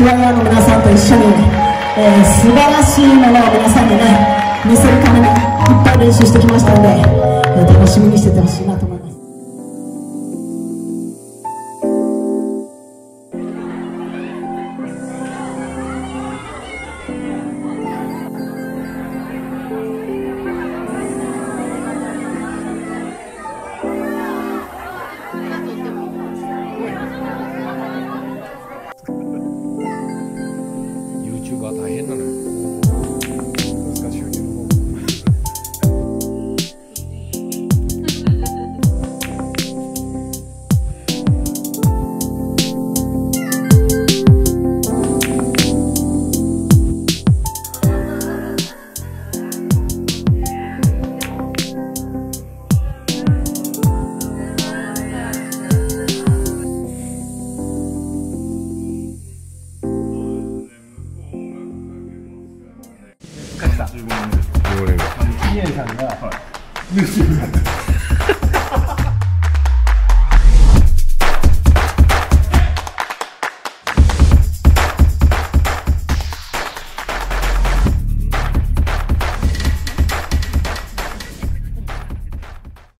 クワイアの皆さんと一緒に、えー、素晴らしいものを皆さんにね見せるためにいっぱい練習してきましたので、え、楽しみにしててほしいなと思います。15年目です。15年目が。